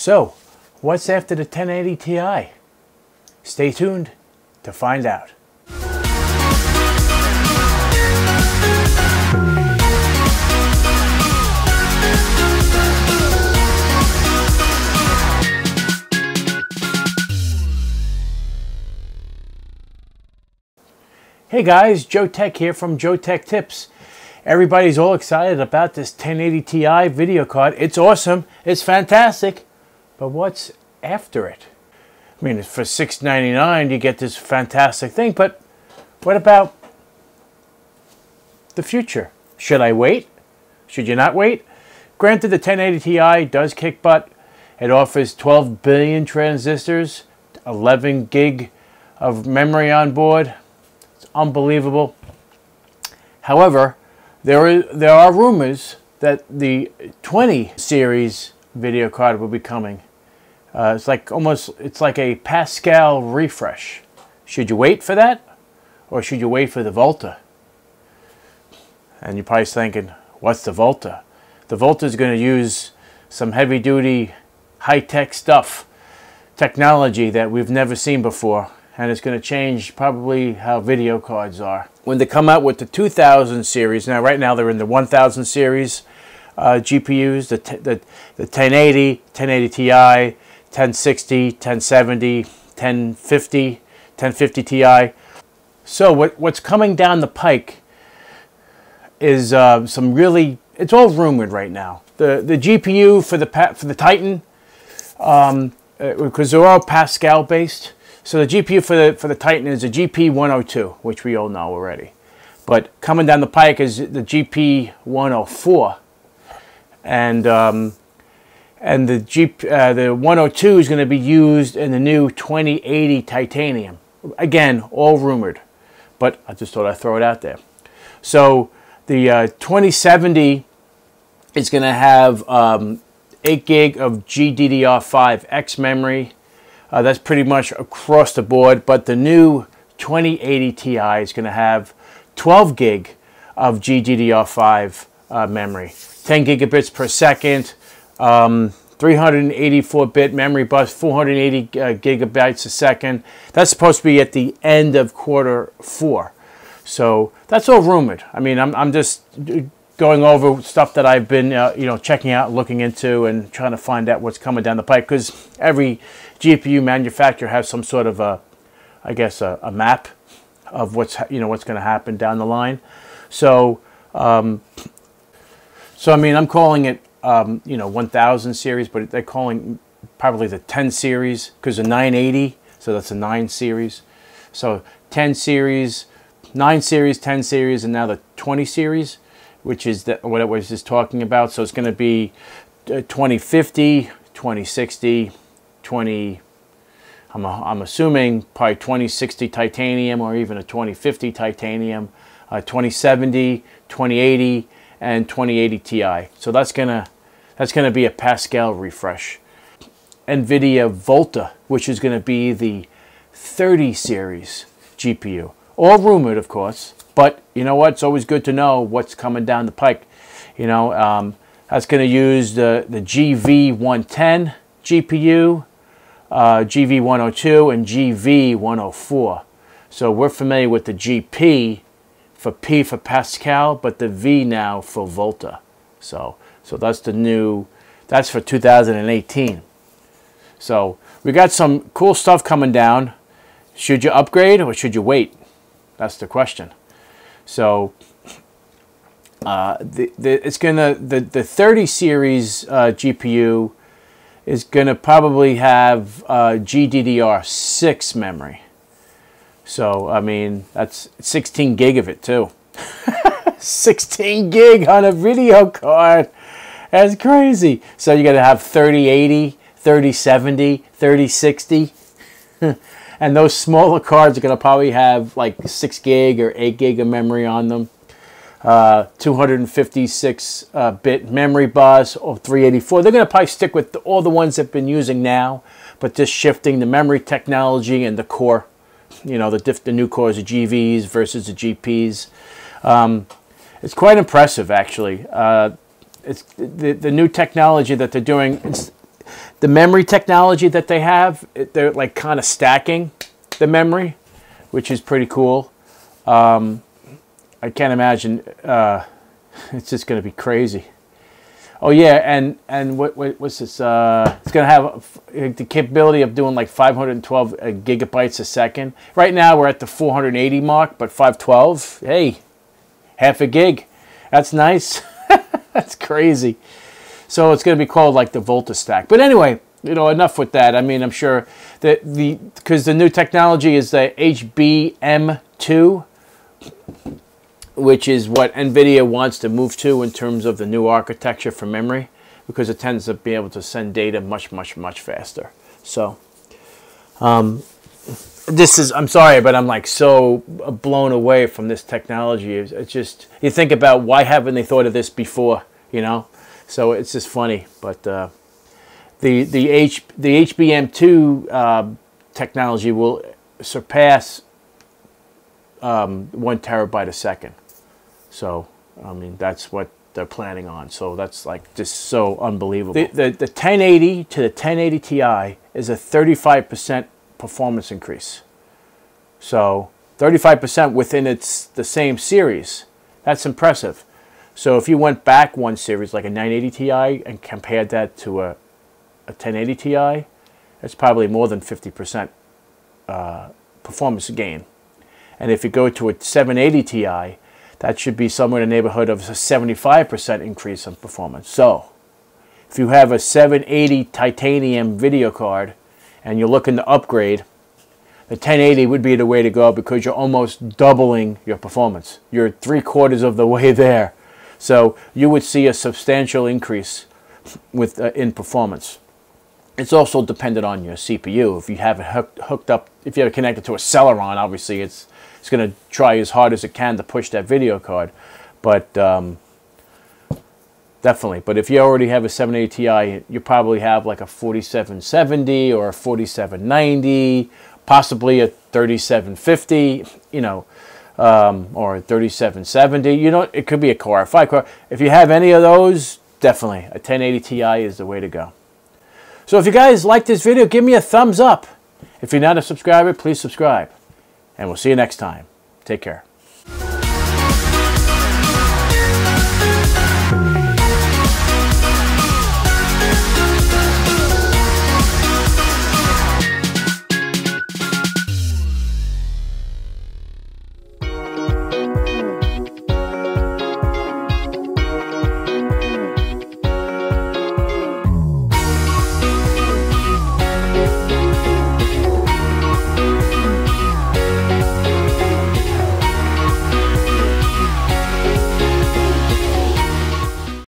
So, what's after the 1080 Ti? Stay tuned to find out. Hey guys, Joeteck here from Joeteck Tips. Everybody's all excited about this 1080 Ti video card. It's awesome, it's fantastic, but what's after it? I mean, for 699 you get this fantastic thing, but what about the future? Should I wait? Should you not wait? Granted, the 1080 Ti does kick butt. It offers 12 billion transistors, 11 gig of memory on board, It's unbelievable. However, there, is, there are rumors that the 20 series video card will be coming. Uh, it's like almost, it's like a Pascal refresh. Should you wait for that? Or should you wait for the Volta? And you're probably thinking, what's the Volta? The Volta is going to use some heavy duty, high tech stuff, technology that we've never seen before and it's going to change probably how video cards are. When they come out with the 2000 series, now right now they're in the 1000 series uh, GPUs, the, the, the 1080, 1080 Ti, 1060, 1070, 1050, 1050 Ti. So what, what's coming down the pike is uh, some really, it's all rumored right now. The, the GPU for the, for the Titan, um, because uh, they're all Pascal based, so the GPU for the, for the Titan is a GP102, which we all know already. But coming down the pike is the GP104. And, um, and the, G, uh, the 102 is going to be used in the new 2080 titanium. Again, all rumored, but I just thought I'd throw it out there. So the uh, 2070 is going to have um, 8 gig of GDDR5X memory, uh, that's pretty much across the board, but the new 2080 Ti is going to have 12 gig of GDDR5 uh, memory, 10 gigabits per second, 384-bit um, memory bus, 480 uh, gigabytes a second. That's supposed to be at the end of quarter four. So that's all rumored. I mean, I'm, I'm just going over stuff that I've been, uh, you know, checking out, looking into, and trying to find out what's coming down the pipe. Because every GPU manufacturer has some sort of a, I guess, a, a map of what's you know what's going to happen down the line. So, um, so I mean, I'm calling it, um, you know, 1000 series, but they're calling probably the 10 series because the 980. So that's a 9 series. So 10 series, 9 series, 10 series, and now the 20 series which is the, what I was just talking about. So it's going to be uh, 2050, 2060, 20, I'm, a, I'm assuming probably 2060 titanium or even a 2050 titanium, uh, 2070, 2080, and 2080 Ti. So that's gonna that's gonna be a Pascal refresh. NVIDIA Volta, which is gonna be the 30 series GPU. All rumored, of course. But you know what? It's always good to know what's coming down the pike. You know, um, that's to use the, the GV110 GPU, uh, GV102, and GV104. So we're familiar with the GP for P for Pascal, but the V now for Volta. So, so that's the new, that's for 2018. So we got some cool stuff coming down. Should you upgrade or should you wait? That's the question. So uh, the, the, it's gonna the, the 30 series uh, GPU is gonna probably have uh, GDDR6 memory. So I mean that's 16 gig of it too. 16 gig on a video card. That's crazy. So you're gonna have 3080, 3070, 3060. And those smaller cards are going to probably have like 6 gig or 8 gig of memory on them. Uh, 256 uh, bit memory bus or 384. They're going to probably stick with all the ones they've been using now, but just shifting the memory technology and the core. You know, the, diff, the new cores, the GVs versus the GPs. Um, it's quite impressive, actually. Uh, it's the, the new technology that they're doing. the memory technology that they have, they're like kind of stacking the memory, which is pretty cool. Um, I can't imagine. Uh, it's just going to be crazy. Oh yeah, and and what, what what's this? Uh, it's going to have the capability of doing like 512 uh, gigabytes a second. Right now we're at the 480 mark, but 512, hey, half a gig. That's nice. That's crazy. So it's going to be called like the Volta stack. But anyway, you know, enough with that. I mean, I'm sure that the because the new technology is the HBM2 which is what NVIDIA wants to move to in terms of the new architecture for memory because it tends to be able to send data much, much, much faster. So, um, this is, I'm sorry, but I'm like so blown away from this technology. It's just, you think about why haven't they thought of this before, you know? So it's just funny. But uh, the, the, H, the HBM2 uh, technology will surpass um, one terabyte a second. So, I mean, that's what they're planning on. So that's like just so unbelievable. The, the, the 1080 to the 1080 Ti is a 35% performance increase. So 35% within its the same series. That's impressive. So if you went back one series, like a 980 Ti, and compared that to a, a 1080 Ti, it's probably more than 50% uh, performance gain. And if you go to a 780 Ti, that should be somewhere in the neighborhood of a 75% increase in performance. So, if you have a 780 titanium video card and you're looking to upgrade, the 1080 would be the way to go because you're almost doubling your performance. You're three quarters of the way there. So you would see a substantial increase with uh, in performance. It's also dependent on your CPU. If you have it hooked, hooked up, if you have it connected to a Celeron, obviously it's it's going to try as hard as it can to push that video card. But um, definitely. But if you already have a 780 Ti, you probably have like a 4770 or a 4790, possibly a 3750, you know, um, or a 3770. You know, it could be a Core i5 core. If you have any of those, definitely a 1080 Ti is the way to go. So if you guys like this video, give me a thumbs up. If you're not a subscriber, please subscribe and we'll see you next time. Take care.